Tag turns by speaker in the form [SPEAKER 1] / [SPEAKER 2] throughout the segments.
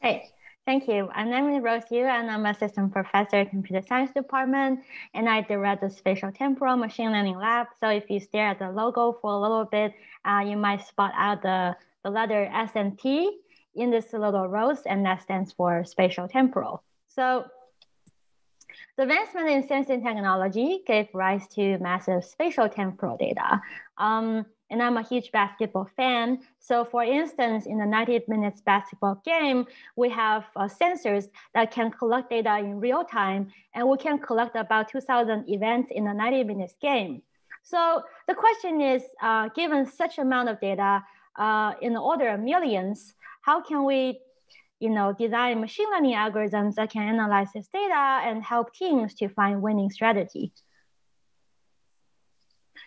[SPEAKER 1] Hey, thank you. Name is Rose Yu, and I'm assistant professor in computer science department, and I direct the spatial temporal machine learning lab. So if you stare at the logo for a little bit, uh, you might spot out the, the letter S and T in this little rose, and that stands for spatial temporal. So the advancement in sensing technology gave rise to massive spatial temporal data. Um, and I'm a huge basketball fan. So, for instance, in a 90 minutes basketball game, we have uh, sensors that can collect data in real time, and we can collect about 2,000 events in a 90 minutes game. So, the question is uh, given such amount of data uh, in the order of millions, how can we you know, design machine learning algorithms that can analyze this data and help teams to find winning strategy?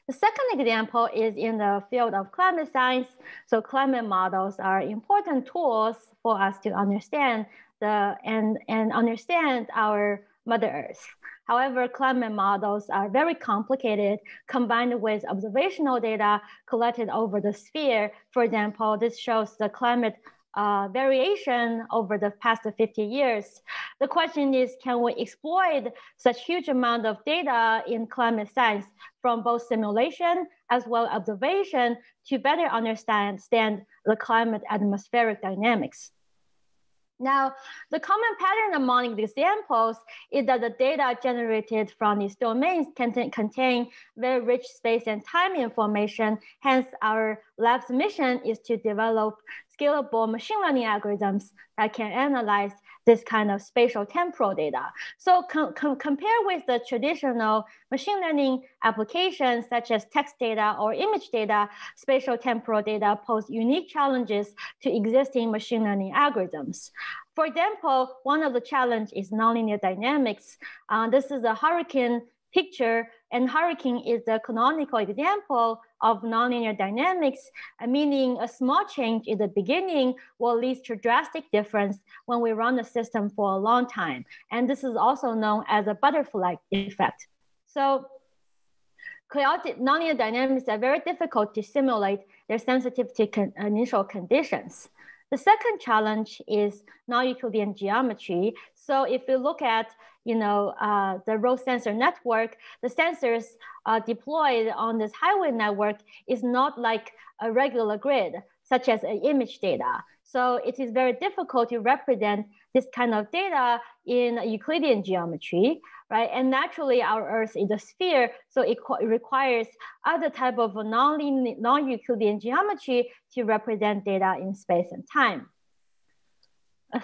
[SPEAKER 1] The second example is in the field of climate science. So climate models are important tools for us to understand the and, and understand our Mother Earth. However, climate models are very complicated combined with observational data collected over the sphere. For example, this shows the climate uh, variation over the past 50 years. The question is, can we exploit such huge amount of data in climate science from both simulation as well observation to better understand the climate atmospheric dynamics? Now, the common pattern among the examples is that the data generated from these domains can contain very rich space and time information. Hence, our lab's mission is to develop scalable machine learning algorithms that can analyze this kind of spatial temporal data. So com com compare with the traditional machine learning applications such as text data or image data, spatial temporal data pose unique challenges to existing machine learning algorithms. For example, one of the challenge is nonlinear dynamics. Uh, this is a hurricane picture and hurricane is the canonical example of nonlinear dynamics, uh, meaning a small change in the beginning will lead to drastic difference when we run the system for a long time. And this is also known as a butterfly effect. So chaotic nonlinear dynamics are very difficult to simulate their sensitivity con initial conditions. The second challenge is non-Euclidean geometry. So if you look at you know, uh, the road sensor network, the sensors uh, deployed on this highway network is not like a regular grid, such as an image data. So it is very difficult to represent this kind of data in Euclidean geometry, right? And naturally our Earth is a sphere, so it, requires other type of non-Euclidean geometry to represent data in space and time.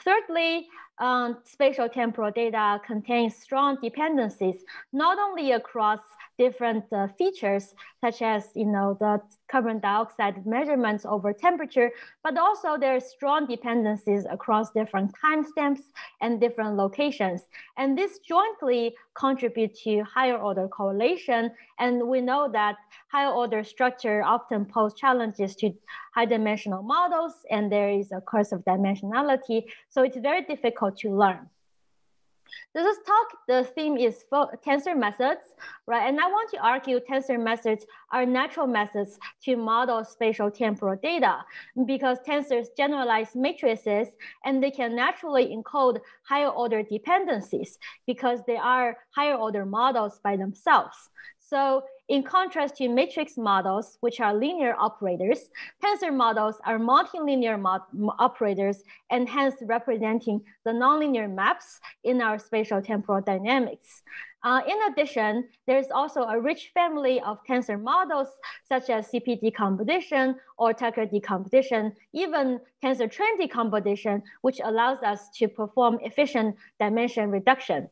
[SPEAKER 1] Thirdly, um, spatial temporal data contains strong dependencies, not only across different uh, features, such as you know the carbon dioxide measurements over temperature, but also there are strong dependencies across different timestamps and different locations. And this jointly contribute to higher order correlation. And we know that higher order structure often pose challenges to high dimensional models, and there is a curse of dimensionality. So it's very difficult to learn. This talk, the theme is tensor methods, right? And I want to argue tensor methods are natural methods to model spatial temporal data because tensors generalize matrices and they can naturally encode higher order dependencies because they are higher order models by themselves. So in contrast to matrix models, which are linear operators, tensor models are multilinear operators and hence representing the nonlinear maps in our spatial temporal dynamics. Uh, in addition, there's also a rich family of tensor models such as CP decomposition or Tucker decomposition, even tensor train decomposition, which allows us to perform efficient dimension reduction.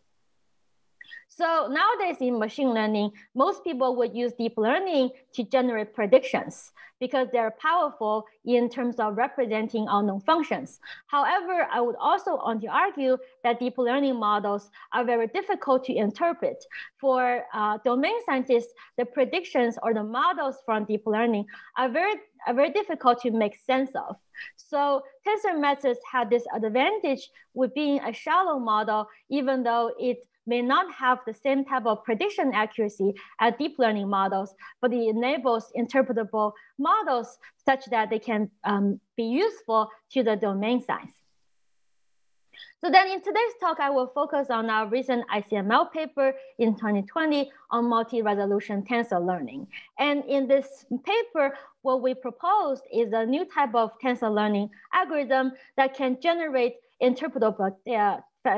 [SPEAKER 1] So nowadays in machine learning, most people would use deep learning to generate predictions because they're powerful in terms of representing unknown functions. However, I would also want to argue that deep learning models are very difficult to interpret. For uh, domain scientists, the predictions or the models from deep learning are very, are very difficult to make sense of. So tensor methods have this advantage with being a shallow model, even though it may not have the same type of prediction accuracy as deep learning models, but it enables interpretable models such that they can um, be useful to the domain science. So then in today's talk, I will focus on our recent ICML paper in 2020 on multi-resolution tensor learning. And in this paper, what we proposed is a new type of tensor learning algorithm that can generate interpretable uh,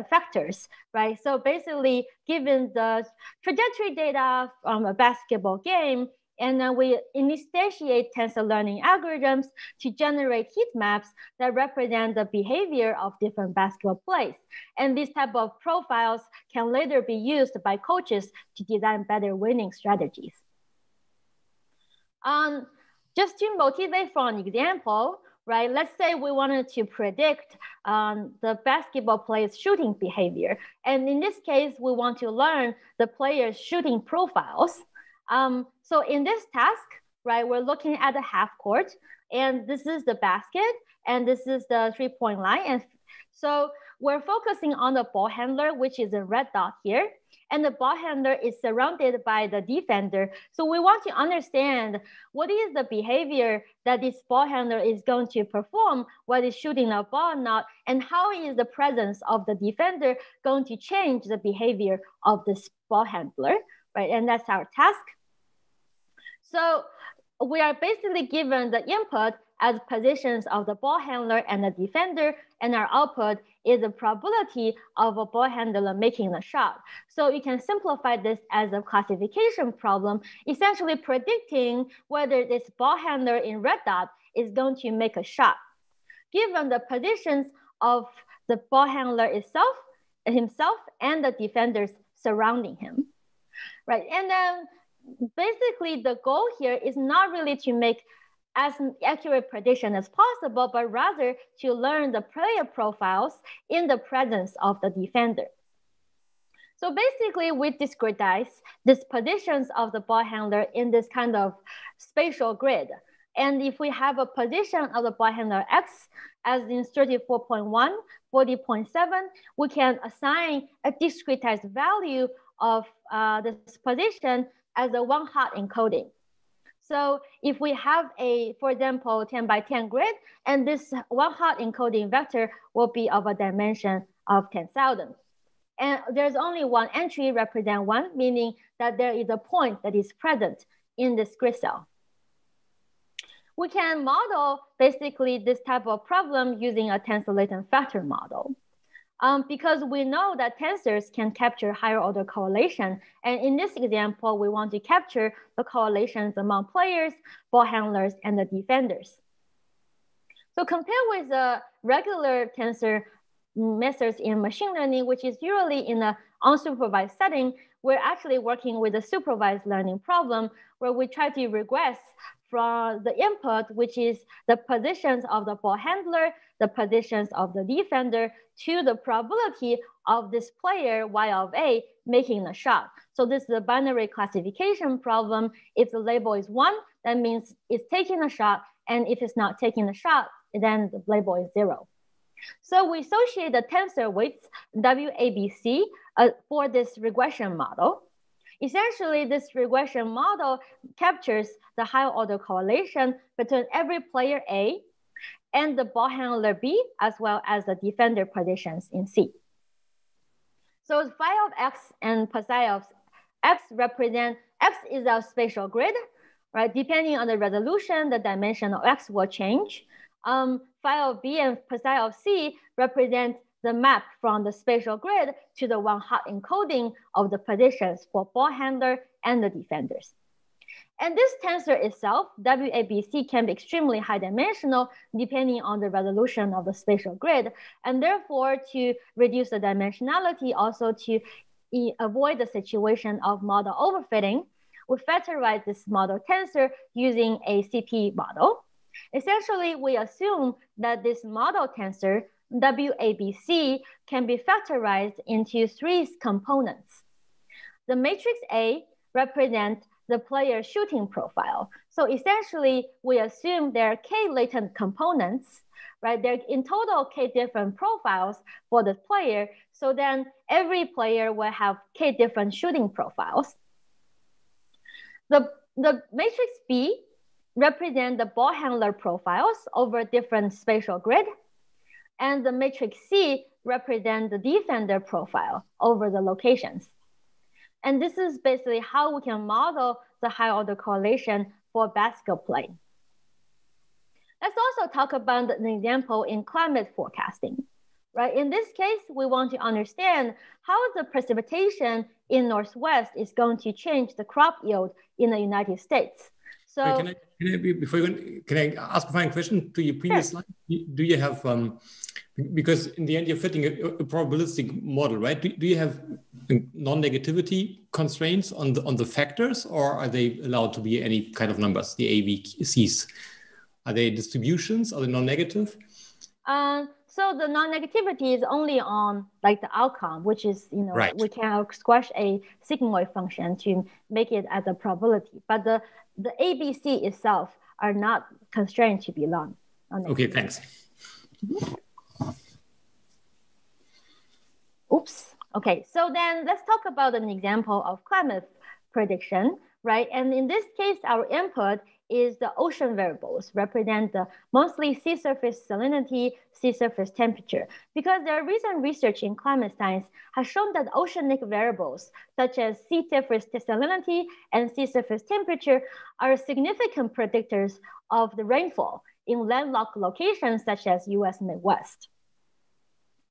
[SPEAKER 1] factors, right? So basically, given the trajectory data from a basketball game, and then we instantiate tensor learning algorithms to generate heat maps that represent the behavior of different basketball plays. And these type of profiles can later be used by coaches to design better winning strategies. Um, just to motivate for an example, right? Let's say we wanted to predict um, the basketball player's shooting behavior. And in this case, we want to learn the player's shooting profiles. Um, so in this task, right, we're looking at the half court and this is the basket and this is the three point line. And so we're focusing on the ball handler, which is a red dot here. And the ball handler is surrounded by the defender. So we want to understand what is the behavior that this ball handler is going to perform while he's shooting a ball or not, and how is the presence of the defender going to change the behavior of this ball handler, right? And that's our task. So we are basically given the input as positions of the ball handler and the defender, and our output is the probability of a ball handler making the shot. So you can simplify this as a classification problem, essentially predicting whether this ball handler in red dot is going to make a shot. Given the positions of the ball handler itself, himself and the defenders surrounding him, right? And then basically the goal here is not really to make as accurate prediction as possible, but rather to learn the player profiles in the presence of the defender. So basically, we discretize these positions of the ball handler in this kind of spatial grid. And if we have a position of the ball handler X as in 34.1, 40.7, we can assign a discretized value of uh, this position as a one hot encoding. So if we have a, for example, 10 by 10 grid, and this one hot encoding vector will be of a dimension of 10,000. And there's only one entry represent one, meaning that there is a point that is present in this grid cell. We can model basically this type of problem using a tensor latent factor model um, because we know that tensors can capture higher order correlation. And in this example, we want to capture the correlations among players, ball handlers, and the defenders. So compared with the regular tensor methods in machine learning, which is usually in an unsupervised setting, we're actually working with a supervised learning problem where we try to regress from the input, which is the positions of the ball handler, the positions of the defender to the probability of this player Y of A making the shot. So this is a binary classification problem. If the label is one, that means it's taking a shot. And if it's not taking the shot, then the label is zero. So we associate the tensor weights WABC uh, for this regression model. Essentially, this regression model captures the higher order correlation between every player A and the ball handler B, as well as the defender positions in C. So phi of X and psi of X represent, X is our spatial grid, right? Depending on the resolution, the dimension of X will change. Um, phi of B and psi of C represent the map from the spatial grid to the one hot encoding of the positions for ball handler and the defenders. And this tensor itself, WABC, can be extremely high dimensional depending on the resolution of the spatial grid. And therefore, to reduce the dimensionality, also to avoid the situation of model overfitting, we factorize this model tensor using a CP model. Essentially, we assume that this model tensor, WABC, can be factorized into three components. The matrix A represents the player shooting profile. So essentially, we assume there are k latent components, right? There are in total k different profiles for the player. So then every player will have k different shooting profiles. The, the matrix B represent the ball handler profiles over different spatial grid. And the matrix C represent the defender profile over the locations. And this is basically how we can model the high order correlation for basketball play. Let's also talk about an example in climate forecasting. Right? In this case, we want to understand how the precipitation in Northwest is going to change the crop yield in the United States. So
[SPEAKER 2] Wait, can I, can I before you can I ask a final question to your previous sure. slide? Do you have um, because in the end you're fitting a, a probabilistic model, right? Do, do you have non-negativity constraints on the on the factors, or are they allowed to be any kind of numbers? The A, B, C's are they distributions? Are they non-negative?
[SPEAKER 1] Uh, so the non-negativity is only on like the outcome, which is you know right. we can squash a sigmoid function to make it as a probability, but the the ABC itself are not constrained to be long.
[SPEAKER 2] Okay, thanks. Mm-hmm.
[SPEAKER 1] Oops. Okay, so then let's talk about an example of climate prediction, right? And in this case, our input is the ocean variables represent the mostly sea surface salinity, sea surface temperature. Because their recent research in climate science has shown that oceanic variables such as sea surface salinity and sea surface temperature are significant predictors of the rainfall in landlocked locations such as US Midwest.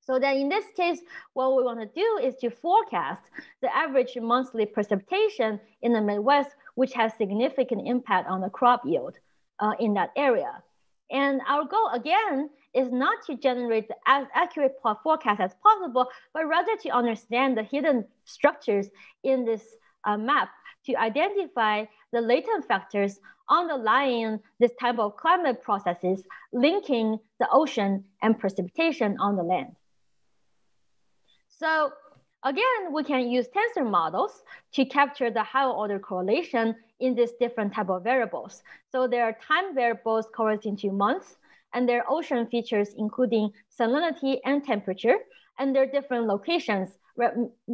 [SPEAKER 1] So then in this case, what we want to do is to forecast the average monthly precipitation in the Midwest, which has significant impact on the crop yield uh, in that area. And our goal again is not to generate as accurate forecast as possible, but rather to understand the hidden structures in this uh, map to identify the latent factors underlying this type of climate processes linking the ocean and precipitation on the land. So again, we can use tensor models to capture the higher order correlation in these different type of variables. So there are time variables correlating to months, and there are ocean features including salinity and temperature, and there are different locations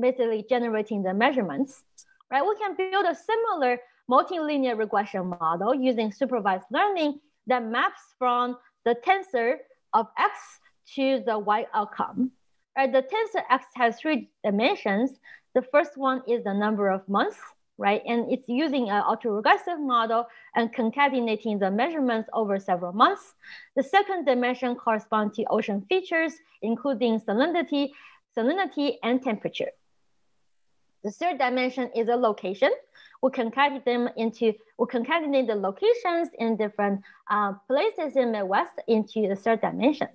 [SPEAKER 1] basically generating the measurements. Right? We can build a similar multilinear regression model using supervised learning that maps from the tensor of x to the y outcome. Right, the tensor x has three dimensions. The first one is the number of months, right? And it's using an autoregressive model and concatenating the measurements over several months. The second dimension corresponds to ocean features, including salinity, salinity and temperature. The third dimension is a location. We concatenate them into, we concatenate the locations in different uh, places in the Midwest into the third dimension.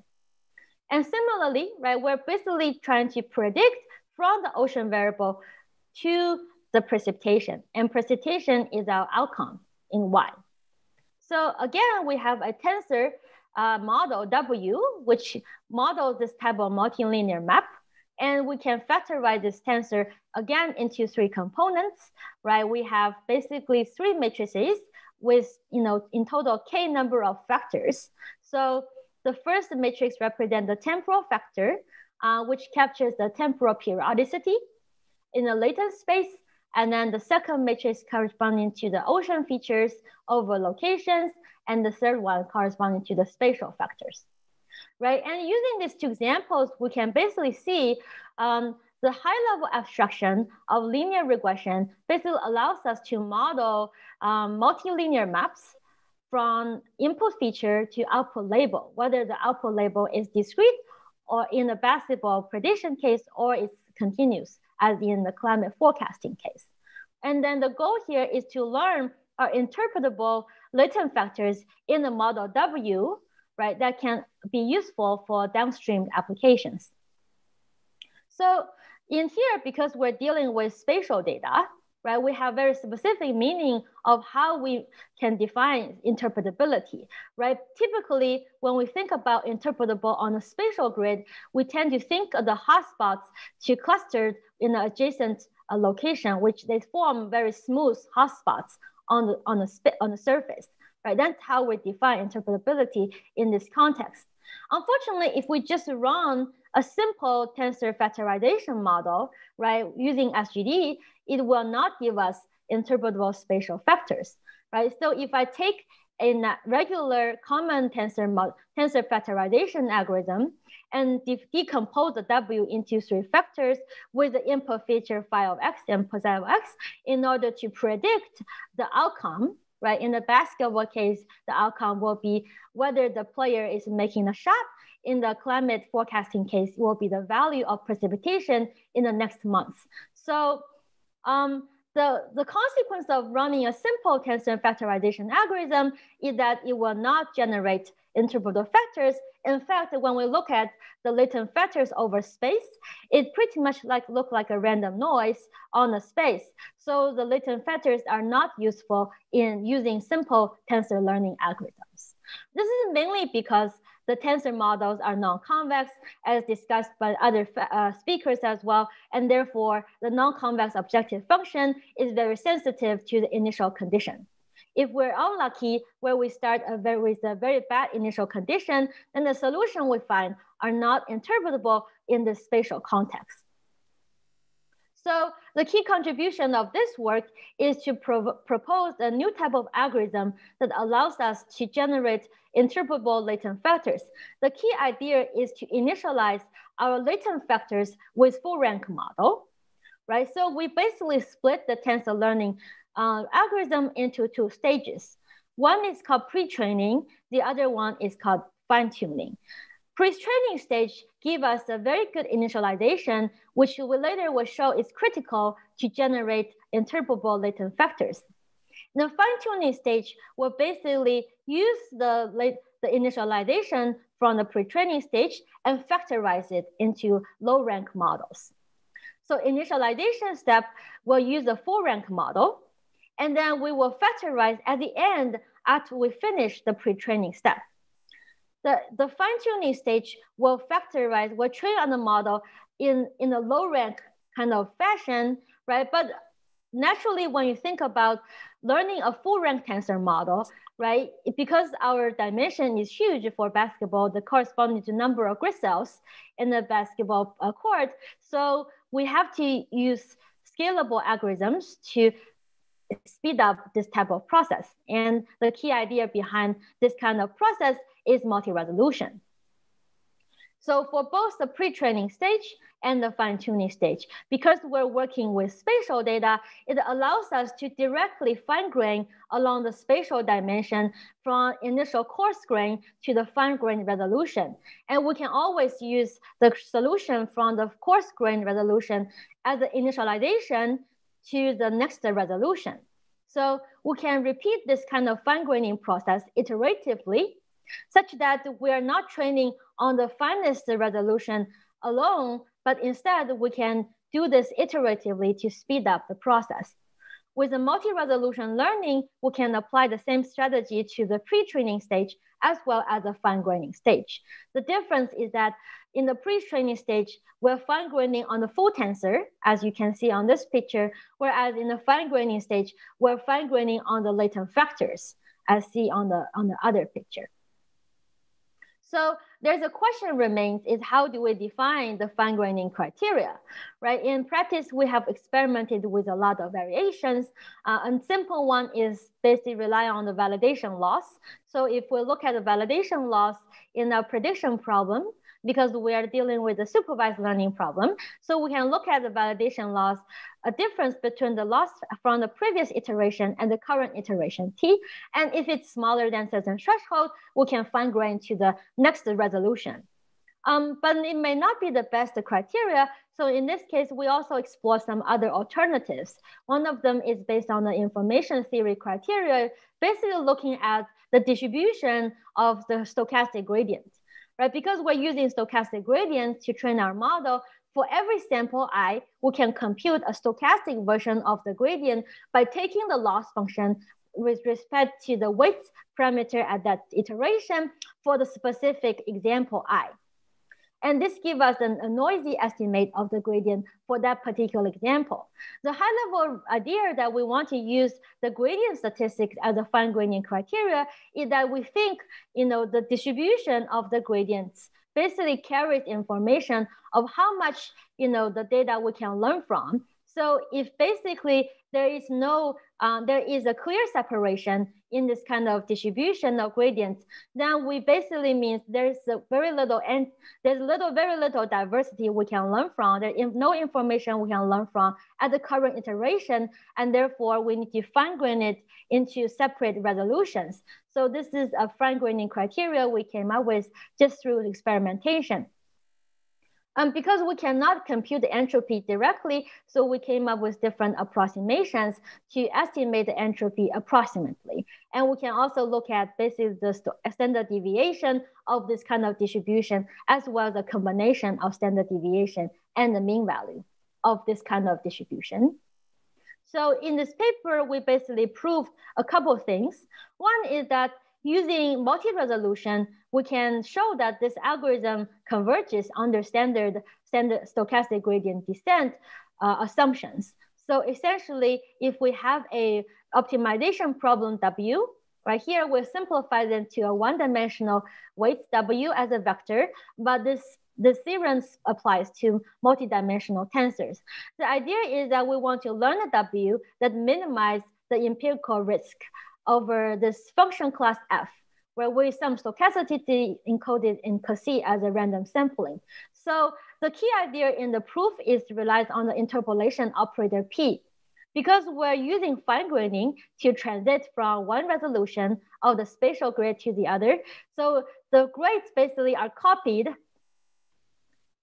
[SPEAKER 1] And similarly, right, we're basically trying to predict from the ocean variable to the precipitation. And precipitation is our outcome in Y. So again, we have a tensor uh, model W, which models this type of multilinear map. And we can factorize this tensor again into three components, right? We have basically three matrices with, you know, in total K number of factors. So the first matrix represents the temporal factor, uh, which captures the temporal periodicity in the latent space. And then the second matrix corresponding to the ocean features over locations. And the third one corresponding to the spatial factors, right? And using these two examples, we can basically see um, the high level abstraction of linear regression basically allows us to model um, multilinear maps from input feature to output label, whether the output label is discrete or in the basketball prediction case, or it's continuous as in the climate forecasting case. And then the goal here is to learn our interpretable latent factors in the model W, right, that can be useful for downstream applications. So in here, because we're dealing with spatial data, right? We have very specific meaning of how we can define interpretability, right? Typically, when we think about interpretable on a spatial grid, we tend to think of the hotspots to clustered in the adjacent uh, location, which they form very smooth hotspots on the, on, the, on the surface, right? That's how we define interpretability in this context. Unfortunately, if we just run a simple tensor factorization model, right, using SGD, it will not give us interpretable spatial factors, right? So if I take a regular common tensor, tensor factorization algorithm and de decompose the W into three factors with the input feature phi of x and psi of x in order to predict the outcome, right? In the basketball case, the outcome will be whether the player is making a shot. In the climate forecasting case, it will be the value of precipitation in the next month. So um, the, the consequence of running a simple tensor factorization algorithm is that it will not generate interpretable factors in fact, when we look at the latent factors over space, it pretty much like look like a random noise on a space. So the latent factors are not useful in using simple tensor learning algorithms. This is mainly because the tensor models are non-convex as discussed by other uh, speakers as well. And therefore the non-convex objective function is very sensitive to the initial condition. If we're unlucky, where we start a very, with a very bad initial condition, then the solution we find are not interpretable in the spatial context. So the key contribution of this work is to pro propose a new type of algorithm that allows us to generate interpretable latent factors. The key idea is to initialize our latent factors with full rank model, right? So we basically split the tensor learning uh, algorithm into two stages. One is called pre-training, the other one is called fine-tuning. Pre-training stage give us a very good initialization, which we later will show is critical to generate interpretable latent factors. The fine-tuning stage will basically use the, the initialization from the pre-training stage and factorize it into low rank models. So initialization step will use a full rank model and then we will factorize at the end after we finish the pre-training step. The, the fine-tuning stage will factorize, will train on the model in, in a low rank kind of fashion, right? But naturally, when you think about learning a full rank tensor model, right? Because our dimension is huge for basketball, the corresponding to number of grid cells in the basketball uh, court. So we have to use scalable algorithms to speed up this type of process. And the key idea behind this kind of process is multi-resolution. So for both the pre-training stage and the fine-tuning stage, because we're working with spatial data, it allows us to directly fine-grain along the spatial dimension from initial coarse grain to the fine-grain resolution. And we can always use the solution from the coarse grain resolution as the initialization to the next resolution. So we can repeat this kind of fine graining process iteratively, such that we are not training on the finest resolution alone, but instead we can do this iteratively to speed up the process. With the multi-resolution learning, we can apply the same strategy to the pre-training stage as well as the fine graining stage. The difference is that in the pre-training stage, we're fine graining on the full tensor, as you can see on this picture, whereas in the fine graining stage, we're fine graining on the latent factors, as see on the, on the other picture. So there's a question remains is how do we define the fine graining criteria, right? In practice, we have experimented with a lot of variations. Uh, and simple one is basically rely on the validation loss. So if we look at the validation loss in a prediction problem, because we are dealing with a supervised learning problem. So we can look at the validation loss, a difference between the loss from the previous iteration and the current iteration T. And if it's smaller than certain threshold, we can fine grain to the next resolution. Um, but it may not be the best criteria. So in this case, we also explore some other alternatives. One of them is based on the information theory criteria, basically looking at the distribution of the stochastic gradient right? Because we're using stochastic gradients to train our model, for every sample i, we can compute a stochastic version of the gradient by taking the loss function with respect to the weight parameter at that iteration for the specific example i. And this gives us an, a noisy estimate of the gradient for that particular example. The high level idea that we want to use the gradient statistics as a fine gradient criteria is that we think, you know, the distribution of the gradients basically carries information of how much, you know, the data we can learn from. So if basically there is no um, there is a clear separation in this kind of distribution of gradients, then we basically means there's very little and there's little, very little diversity we can learn from. There's no information we can learn from at the current iteration, and therefore we need to fine grain it into separate resolutions. So this is a fine graining criteria we came up with just through experimentation. Um, because we cannot compute the entropy directly, so we came up with different approximations to estimate the entropy approximately. And we can also look at basically the standard deviation of this kind of distribution, as well as a combination of standard deviation and the mean value of this kind of distribution. So in this paper, we basically proved a couple of things. One is that using multi-resolution, we can show that this algorithm converges under standard, standard stochastic gradient descent uh, assumptions. So essentially, if we have a optimization problem W, right here, we simplify them to a one-dimensional weight W as a vector, but this the theorem applies to multidimensional tensors. The idea is that we want to learn a W that minimize the empirical risk over this function class F where we some stochasticity encoded in Cassie as a random sampling. So the key idea in the proof is relies on the interpolation operator P. Because we're using fine graining to transit from one resolution of the spatial grid to the other, so the grades basically are copied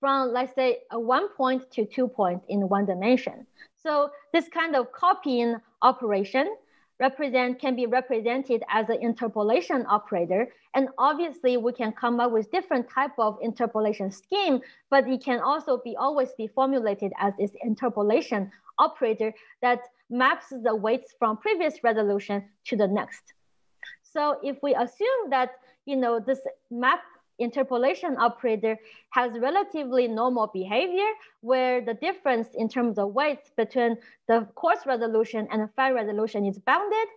[SPEAKER 1] from, let's say, a one point to two point in one dimension. So this kind of copying operation represent can be represented as an interpolation operator. And obviously we can come up with different type of interpolation scheme, but it can also be always be formulated as this interpolation operator that maps the weights from previous resolution to the next. So if we assume that you know this map interpolation operator has relatively normal behavior where the difference in terms of weights between the coarse resolution and the fine resolution is bounded,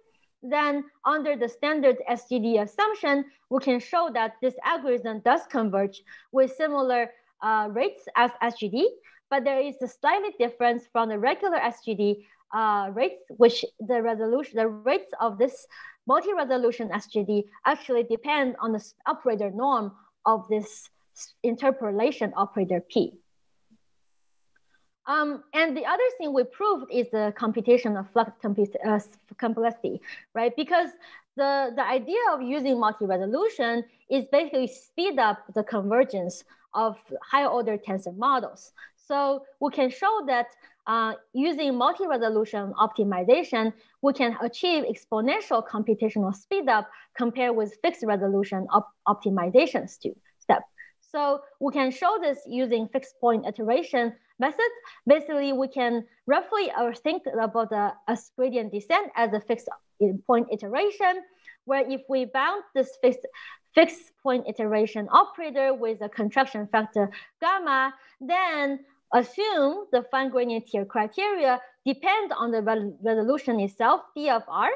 [SPEAKER 1] then under the standard SGD assumption, we can show that this algorithm does converge with similar uh, rates as SGD, but there is a slightly difference from the regular SGD uh, rates, which the resolution, the rates of this multi-resolution SGD actually depend on the operator norm of this interpolation operator P. Um, and the other thing we proved is the computation of flux uh, complexity, right? Because the, the idea of using multi-resolution is basically speed up the convergence of higher order tensor models. So we can show that uh, using multi-resolution optimization, we can achieve exponential computational speedup compared with fixed resolution op optimization step. So we can show this using fixed point iteration method. Basically, we can roughly uh, think about the gradient descent as a fixed point iteration, where if we bound this fixed fixed point iteration operator with a contraction factor gamma, then assume the fine gradient tier criteria depend on the resolution itself, D of R,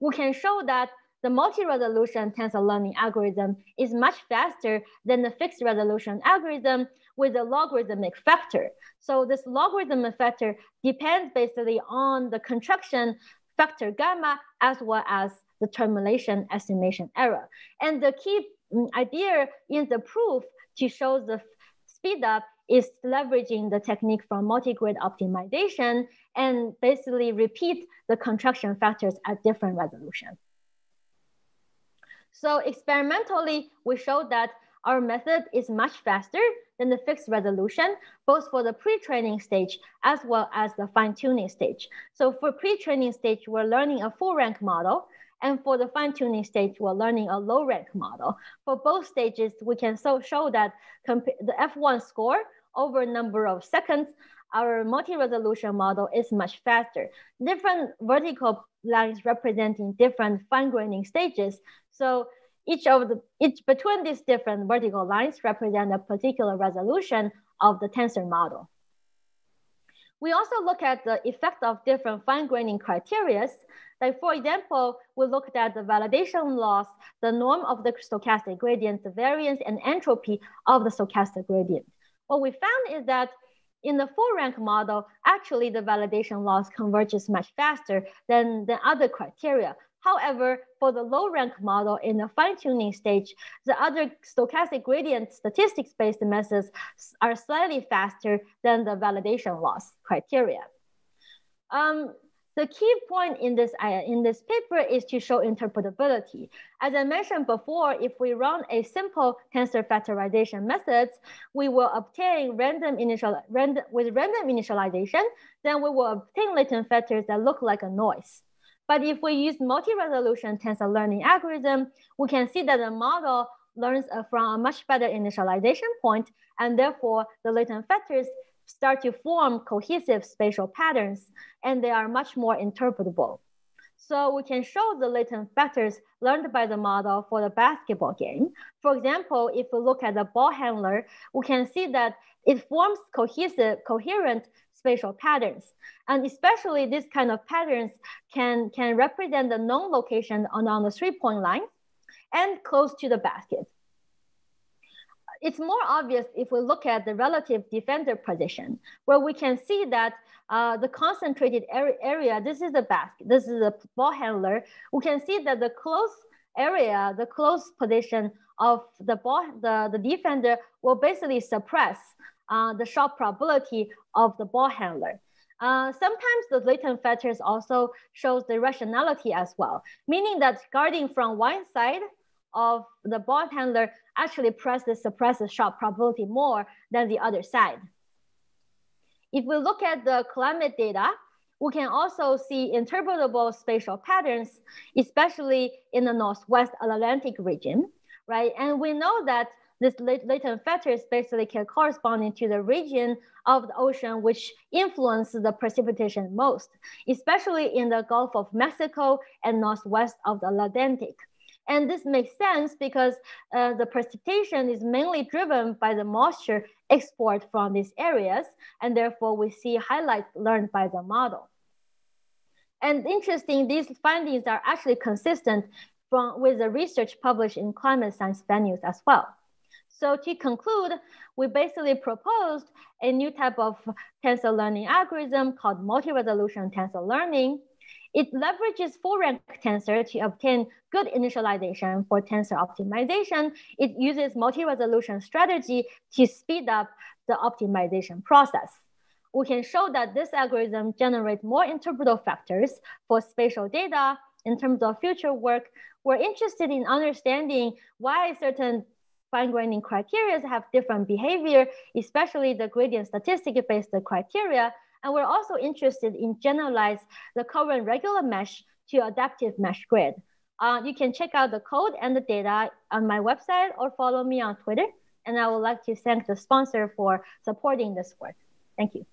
[SPEAKER 1] we can show that the multi-resolution tensor learning algorithm is much faster than the fixed resolution algorithm with a logarithmic factor. So this logarithmic factor depends basically on the contraction factor gamma as well as the termination estimation error. And the key mm, idea in the proof to show the speed up is leveraging the technique from multi-grid optimization and basically repeat the contraction factors at different resolution. So experimentally, we showed that our method is much faster than the fixed resolution, both for the pre-training stage as well as the fine-tuning stage. So for pre-training stage, we're learning a full rank model. And for the fine-tuning stage, we're learning a low rank model. For both stages, we can so show that the F1 score over a number of seconds, our multi-resolution model is much faster. Different vertical lines representing different fine graining stages. So each of the each between these different vertical lines represent a particular resolution of the tensor model. We also look at the effect of different fine graining criteria. Like for example, we looked at the validation loss, the norm of the stochastic gradient, the variance and entropy of the stochastic gradient what we found is that in the full rank model, actually the validation loss converges much faster than, than other criteria. However, for the low rank model in the fine tuning stage, the other stochastic gradient statistics based methods are slightly faster than the validation loss criteria. Um, the key point in this, uh, in this paper is to show interpretability. As I mentioned before, if we run a simple tensor factorization methods, we will obtain random initial, random, with random initialization, then we will obtain latent factors that look like a noise. But if we use multi-resolution tensor learning algorithm, we can see that the model learns uh, from a much better initialization point, and therefore the latent factors start to form cohesive spatial patterns, and they are much more interpretable. So we can show the latent factors learned by the model for the basketball game. For example, if we look at the ball handler, we can see that it forms cohesive, coherent spatial patterns. And especially this kind of patterns can, can represent the known location on, on the three-point line and close to the basket it's more obvious if we look at the relative defender position, where we can see that uh, the concentrated area, this is the basket, this is the ball handler. We can see that the close area, the close position of the ball, the, the defender will basically suppress uh, the shot probability of the ball handler. Uh, sometimes the latent factors also shows the rationality as well, meaning that guarding from one side of the ball handler actually presses suppresses shot probability more than the other side. If we look at the climate data, we can also see interpretable spatial patterns, especially in the Northwest Atlantic region, right? And we know that this latent factors basically can correspond to the region of the ocean which influences the precipitation most, especially in the Gulf of Mexico and northwest of the Atlantic. And this makes sense because uh, the precipitation is mainly driven by the moisture export from these areas. And therefore we see highlights learned by the model. And interesting, these findings are actually consistent from, with the research published in climate science venues as well. So to conclude, we basically proposed a new type of tensor learning algorithm called multi-resolution tensor learning it leverages full rank tensor to obtain good initialization for tensor optimization. It uses multi-resolution strategy to speed up the optimization process. We can show that this algorithm generates more interpretable factors for spatial data in terms of future work. We're interested in understanding why certain fine graining criteria have different behavior, especially the gradient statistic-based criteria and we're also interested in generalize the current regular mesh to adaptive mesh grid. Uh, you can check out the code and the data on my website or follow me on Twitter. And I would like to thank the sponsor for supporting this work. Thank you.